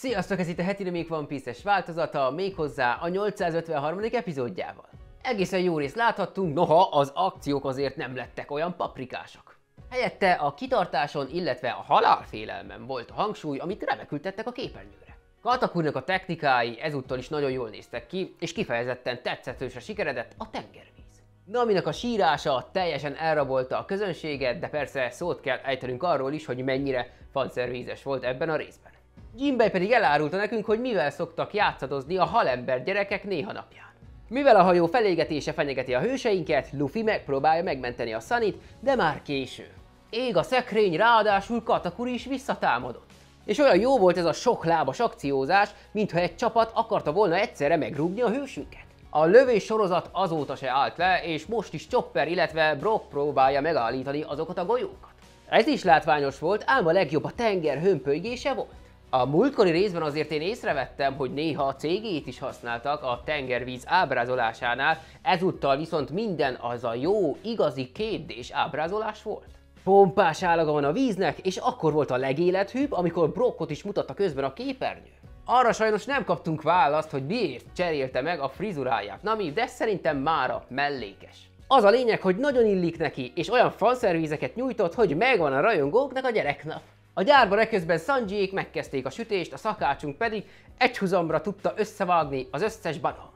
Sziasztok, ez itt a heti Remake One Piece-es változata, méghozzá a 853. epizódjával. Egészen jó részt láthattunk, noha az akciók azért nem lettek olyan paprikásak. Helyette a kitartáson, illetve a halálfélelmen volt a hangsúly, amit remekül tettek a képernyőre. Katakurnak a technikái ezúttal is nagyon jól néztek ki, és kifejezetten tetszetősre sikeredett a tengervíz. Naminak a sírása teljesen elrabolta a közönséget, de persze szót kell ejtenünk arról is, hogy mennyire fanszervízes volt ebben a részben. Jimbei pedig elárulta nekünk, hogy mivel szoktak játszadozni a halember gyerekek néha napján. Mivel a hajó felégetése fenyegeti a hőseinket, Luffy megpróbálja megmenteni a Sunnyt, de már késő. Ég a szekrény, ráadásul Katakuri is visszatámadott. És olyan jó volt ez a sok lábas akciózás, mintha egy csapat akarta volna egyszerre megrúgni a hősünket. A lövés sorozat azóta se állt le, és most is Chopper, illetve Brock próbálja megállítani azokat a golyókat. Ez is látványos volt, ám a legjobb a tenger hömpölygése volt. A múltkori részben azért én észrevettem, hogy néha a cégét is használtak a tengervíz ábrázolásánál, ezúttal viszont minden az a jó, igazi kétdés ábrázolás volt. Pompás állaga van a víznek, és akkor volt a legélethűbb, amikor Brockot is mutatta közben a képernyő. Arra sajnos nem kaptunk választ, hogy miért cserélte meg a frizuráját, na mi, de szerintem mára mellékes. Az a lényeg, hogy nagyon illik neki, és olyan fanszervízeket nyújtott, hogy megvan a rajongóknak a gyereknap. A gyárban eközben Sanjiék megkezdték a sütést, a szakácsunk pedig egy huzamra tudta összevágni az összes banant.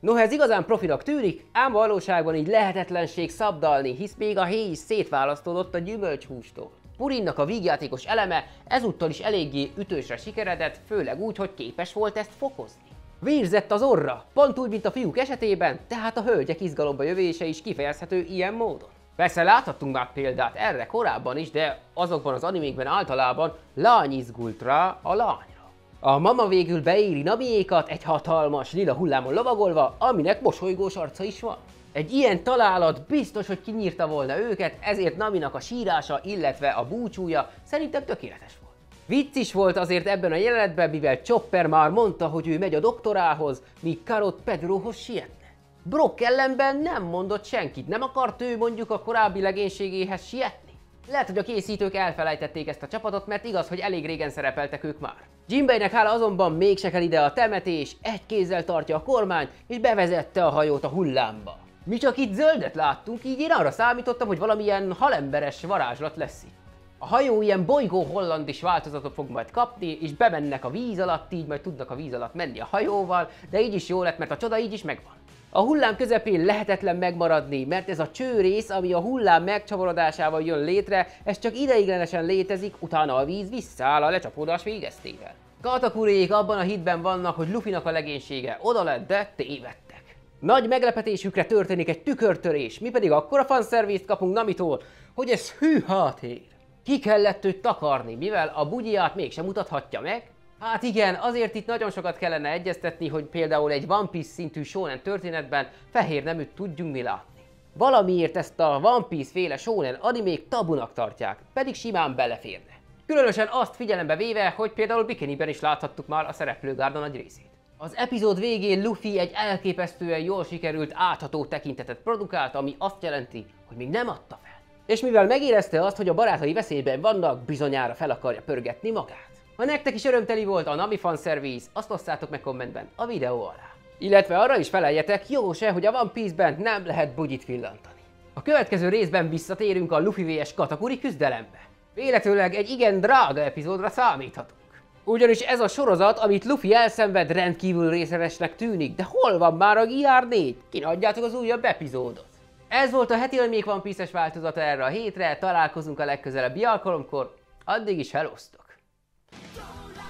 Noha ez igazán profinak tűnik, ám valóságban így lehetetlenség szabdalni, hisz még a héj is szétválasztódott a gyümölcshústól. Purinnak a vígjátékos eleme ezúttal is eléggé ütősre sikeredett, főleg úgy, hogy képes volt ezt fokozni. Vérzett az orra, pont úgy, mint a fiúk esetében, tehát a hölgyek izgalomba jövése is kifejezhető ilyen módon. Persze láthattunk már példát erre korábban is, de azokban az animékben általában lány izgult rá a lányra. A mama végül beéri Namiékat egy hatalmas lila hullámon lovagolva, aminek mosolygós arca is van. Egy ilyen találat biztos, hogy kinyírta volna őket, ezért Naminak a sírása, illetve a búcsúja szerintem tökéletes volt. Vicc is volt azért ebben a jelenetben, mivel Chopper már mondta, hogy ő megy a doktorához, míg Karot Pedrohoz sietne. Brock ellenben nem mondott senkit, nem akart ő mondjuk a korábbi legénységéhez sietni. Lehet, hogy a készítők elfelejtették ezt a csapatot, mert igaz, hogy elég régen szerepeltek ők már. Jimbeinek hála azonban mégse kell ide a temetés, egy kézzel tartja a kormány, és bevezette a hajót a hullámba. Mi csak itt zöldet láttunk, így én arra számítottam, hogy valamilyen halemberes varázslat lesz itt. A hajó ilyen bolygó hollandis változatot fog majd kapni, és bemennek a víz alatt, így majd tudnak a víz alatt menni a hajóval, de így is jó lett, mert a csoda így is megvan. A hullám közepén lehetetlen megmaradni, mert ez a csőrész, ami a hullám megcsavarodásával jön létre, ez csak ideiglenesen létezik, utána a víz visszaáll a lecsapódás végeztével. Katakurék abban a hitben vannak, hogy Luffynak a legénysége oda lett, de tévedtek. Nagy meglepetésükre történik egy tükörtörés, mi pedig akkora fanszervészt kapunk Namitól, hogy ez hűha tér. Ki kellett őt takarni, mivel a bugyját mégsem mutathatja meg, Hát igen, azért itt nagyon sokat kellene egyeztetni, hogy például egy One Piece szintű shonen történetben fehér neműt tudjunk mi látni. Valamiért ezt a One Piece féle shonen animék tabunak tartják, pedig simán beleférne. Különösen azt figyelembe véve, hogy például Bikiniben is láthattuk már a szereplőgárda nagy részét. Az epizód végén Luffy egy elképesztően jól sikerült átható tekintetet produkált, ami azt jelenti, hogy még nem adta fel. És mivel megérezte azt, hogy a barátai veszélyben vannak, bizonyára fel akarja pörgetni magát. Ha nektek is örömteli volt a Nami fanszervíz, azt osszátok meg kommentben a videó alá. Illetve arra is feleljetek, jó se, hogy a One Piece-ben nem lehet bugyit villantani. A következő részben visszatérünk a Luffy vs Katakuri küzdelembe. Véletőleg egy igen drága epizódra számíthatunk. Ugyanis ez a sorozat, amit Luffy elszenved, rendkívül részeresnek tűnik, de hol van már a GR 4? Kínadjátok az újabb epizódot. Ez volt a heti még van piszes változata erre a hétre, találkozunk a legközelebbi alkalomkor, addig is felosztok!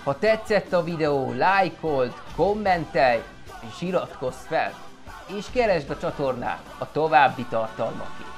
Ha tetszett a videó, lájkold, kommentelj és iratkozz fel, és keresd a csatornát a további tartalmakért.